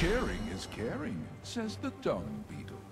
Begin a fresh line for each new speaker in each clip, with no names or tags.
Sharing is caring, says the dung beetle.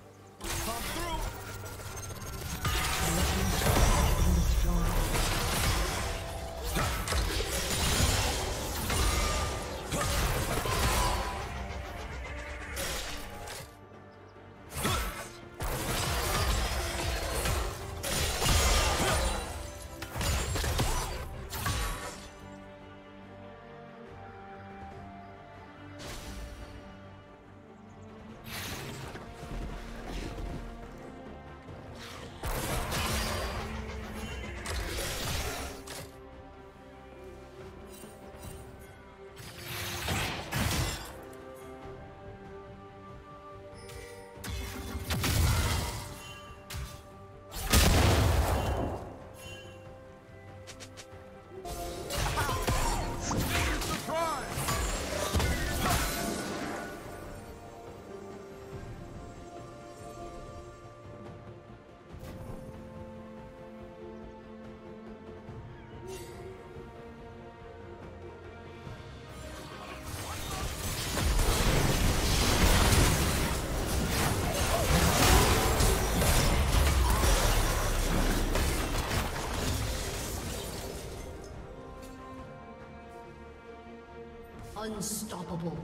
Unstoppable.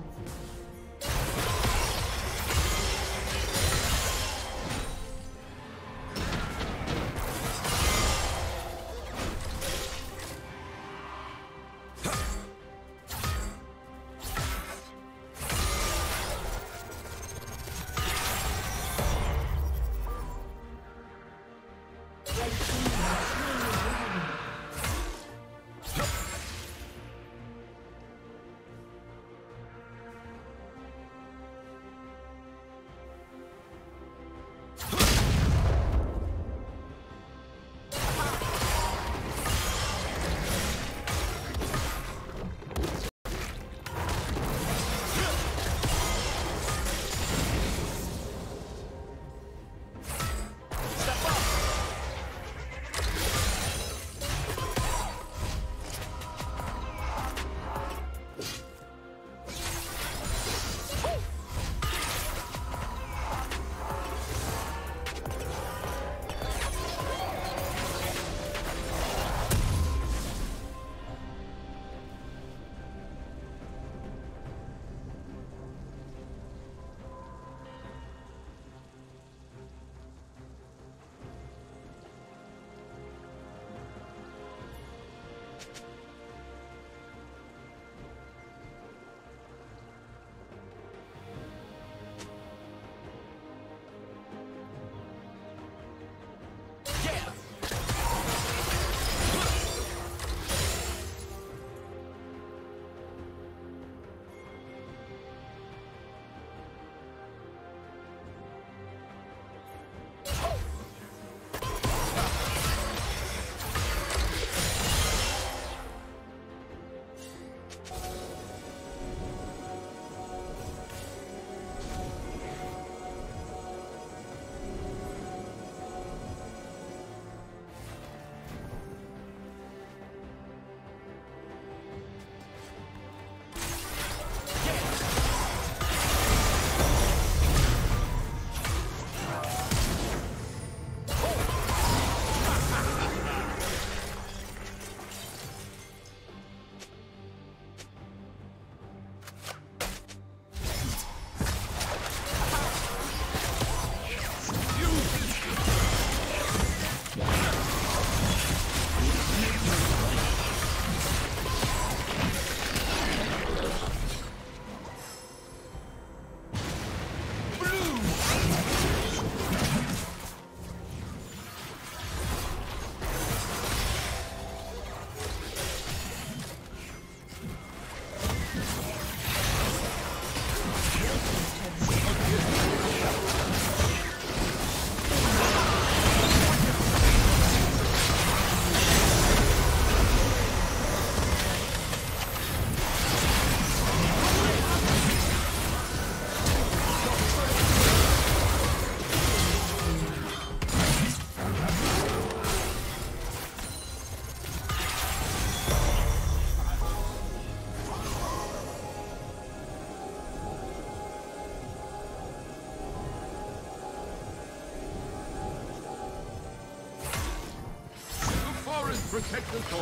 Protect us all.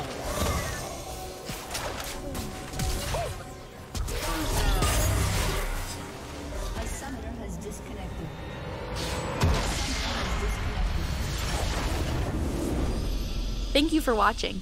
A summoner has disconnected. A summoner has disconnected.
Thank you for watching.